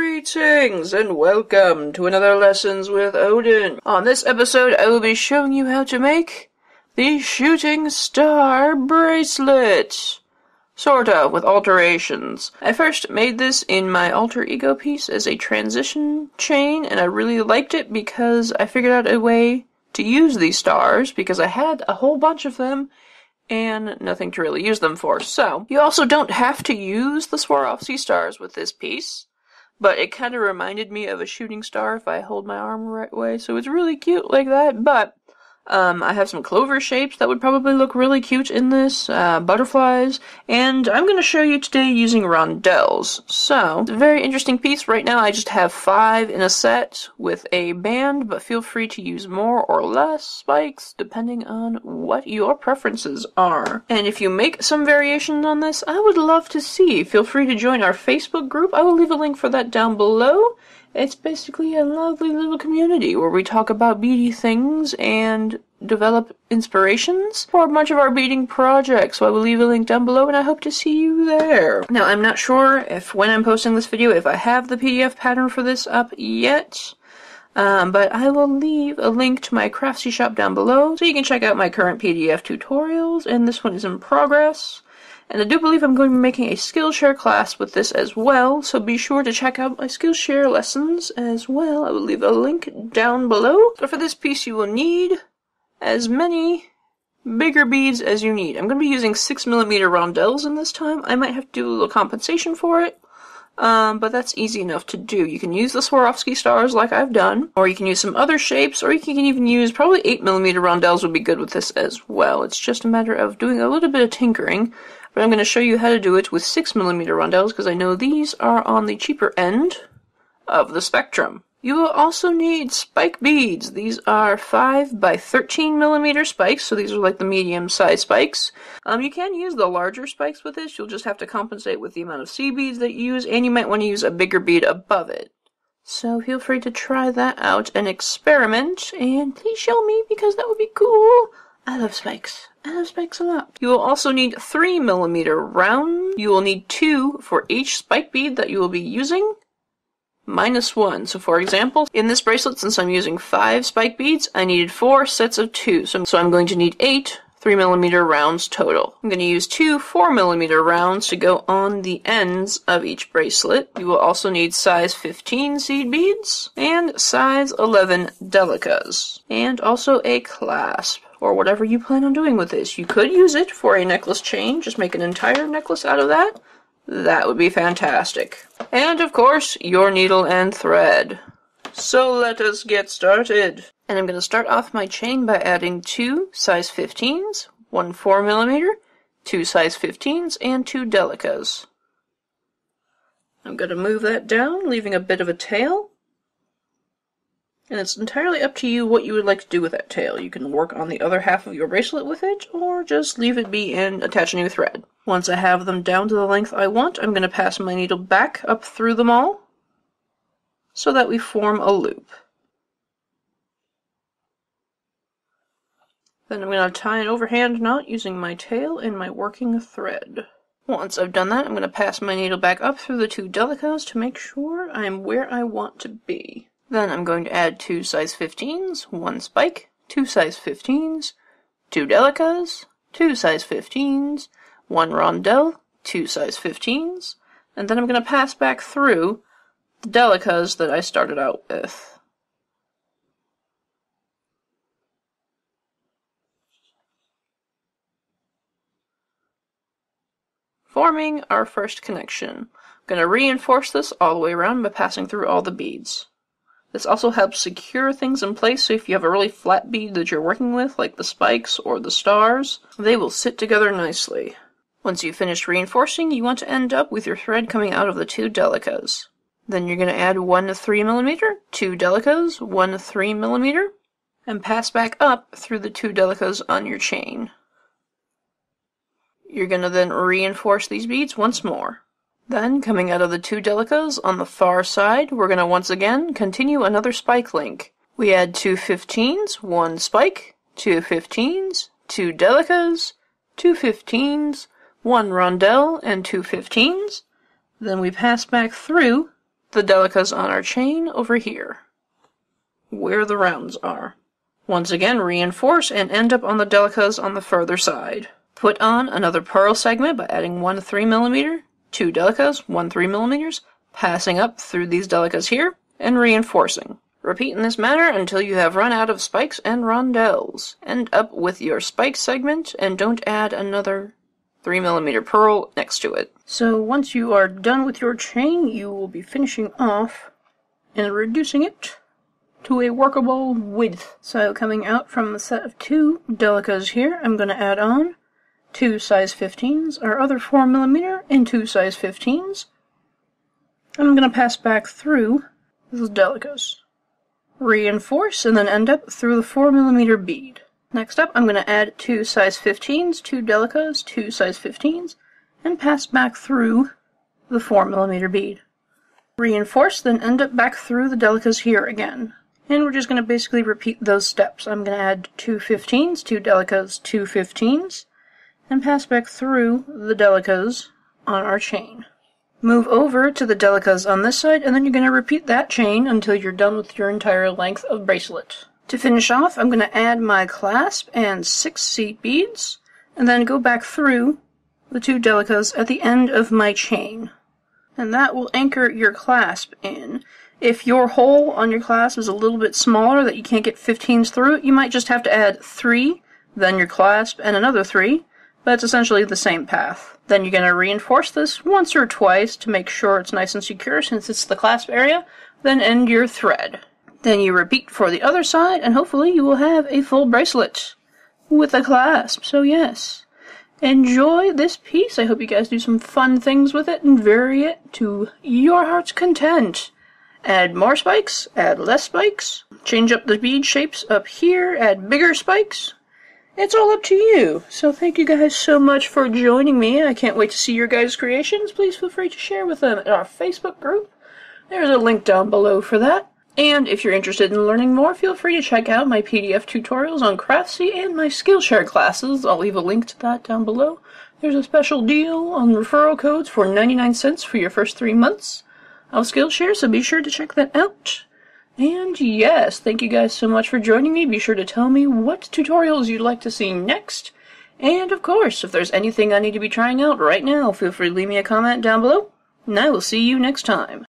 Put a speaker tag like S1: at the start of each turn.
S1: Greetings and welcome to another Lessons with Odin. On this episode, I will be showing you how to make the Shooting Star Bracelet. Sort of, with alterations. I first made this in my alter ego piece as a transition chain, and I really liked it because I figured out a way to use these stars because I had a whole bunch of them and nothing to really use them for. So, you also don't have to use the Swarovski stars with this piece but it kind of reminded me of a shooting star if I hold my arm the right way, so it's really cute like that, but um, I have some clover shapes that would probably look really cute in this, uh, butterflies, and I'm going to show you today using rondelles. So, it's a very interesting piece. Right now I just have five in a set with a band, but feel free to use more or less spikes depending on what your preferences are. And if you make some variations on this, I would love to see. Feel free to join our Facebook group. I will leave a link for that down below. It's basically a lovely little community where we talk about beady things and develop inspirations for a bunch of our beading projects. So I will leave a link down below and I hope to see you there. Now, I'm not sure if when I'm posting this video, if I have the PDF pattern for this up yet. Um, but I will leave a link to my Craftsy shop down below so you can check out my current PDF tutorials and this one is in progress. And I do believe I'm going to be making a Skillshare class with this as well, so be sure to check out my Skillshare lessons as well. I will leave a link down below. So for this piece you will need as many bigger beads as you need. I'm going to be using 6mm rondelles in this time. I might have to do a little compensation for it. Um, but that's easy enough to do. You can use the Swarovski stars like I've done, or you can use some other shapes, or you can even use probably 8mm rondelles would be good with this as well. It's just a matter of doing a little bit of tinkering but I'm going to show you how to do it with 6mm rondelles because I know these are on the cheaper end of the spectrum. You will also need spike beads. These are 5 by 13 millimeter spikes, so these are like the medium size spikes. Um, you can use the larger spikes with this, you'll just have to compensate with the amount of seed beads that you use, and you might want to use a bigger bead above it. So feel free to try that out and experiment, and please show me because that would be cool. I love spikes. I love spikes a lot. You will also need 3 millimeter round. You will need 2 for each spike bead that you will be using. Minus 1. So for example, in this bracelet, since I'm using 5 spike beads, I needed 4 sets of 2. So, so I'm going to need 8 3 millimeter rounds total. I'm going to use two 4 millimeter rounds to go on the ends of each bracelet. You will also need size 15 seed beads and size 11 delicas and also a clasp or whatever you plan on doing with this. You could use it for a necklace chain, just make an entire necklace out of that. That would be fantastic. And of course, your needle and thread. So let us get started. And I'm going to start off my chain by adding two size 15s, one 4 millimeter, two size 15s, and two delicas. I'm going to move that down, leaving a bit of a tail. And it's entirely up to you what you would like to do with that tail. You can work on the other half of your bracelet with it, or just leave it be and attach a new thread. Once I have them down to the length I want, I'm going to pass my needle back up through them all, so that we form a loop. Then I'm going to tie an overhand knot using my tail and my working thread. Once I've done that, I'm going to pass my needle back up through the two delicas to make sure I'm where I want to be. Then I'm going to add two size 15s, one spike, two size 15s, two delicas, two size 15s, one rondelle, two size 15s, and then I'm going to pass back through the delicas that I started out with. Forming our first connection. I'm going to reinforce this all the way around by passing through all the beads. This also helps secure things in place so if you have a really flat bead that you're working with, like the spikes or the stars, they will sit together nicely. Once you've finished reinforcing, you want to end up with your thread coming out of the two delicas. Then you're going to add one 3mm, two delicas, one 3mm, and pass back up through the two delicas on your chain. You're going to then reinforce these beads once more. Then, coming out of the two delicas on the far side, we're going to once again continue another spike link. We add two 15s, one spike, two 15s, two delicas, two 15s, one rondelle, and two 15s. Then we pass back through the delicas on our chain over here, where the rounds are. Once again, reinforce and end up on the delicas on the further side. Put on another pearl segment by adding one 3mm, two delicas, one three millimeters, passing up through these delicas here, and reinforcing. Repeat in this manner until you have run out of spikes and rondelles. End up with your spike segment and don't add another 3mm pearl next to it. So once you are done with your chain, you will be finishing off and reducing it to a workable width. So coming out from the set of two delicas here, I'm going to add on two size 15s, our other 4mm, and two size 15s. I'm going to pass back through those delicas reinforce, and then end up through the 4mm bead. Next up, I'm going to add two size 15s, two delicas, two size 15s, and pass back through the 4mm bead. Reinforce, then end up back through the delicas here again. And we're just going to basically repeat those steps. I'm going to add two 15s, two delicas, two 15s, and pass back through the delicas on our chain. Move over to the delicas on this side, and then you're going to repeat that chain until you're done with your entire length of bracelet. To finish off, I'm going to add my clasp and six seed beads, and then go back through the two delicas at the end of my chain. And that will anchor your clasp in. If your hole on your clasp is a little bit smaller that you can't get 15s through you might just have to add three, then your clasp, and another three, but it's essentially the same path. Then you're going to reinforce this once or twice to make sure it's nice and secure since it's the clasp area, then end your thread. Then you repeat for the other side, and hopefully you will have a full bracelet with a clasp. So yes, enjoy this piece. I hope you guys do some fun things with it and vary it to your heart's content. Add more spikes, add less spikes, change up the bead shapes up here, add bigger spikes, it's all up to you. So thank you guys so much for joining me. I can't wait to see your guys' creations. Please feel free to share with them in our Facebook group. There's a link down below for that. And if you're interested in learning more, feel free to check out my PDF tutorials on Craftsy and my Skillshare classes. I'll leave a link to that down below. There's a special deal on referral codes for 99 cents for your first three months of Skillshare, so be sure to check that out. And yes, thank you guys so much for joining me. Be sure to tell me what tutorials you'd like to see next. And of course, if there's anything I need to be trying out right now, feel free to leave me a comment down below. And I will see you next time.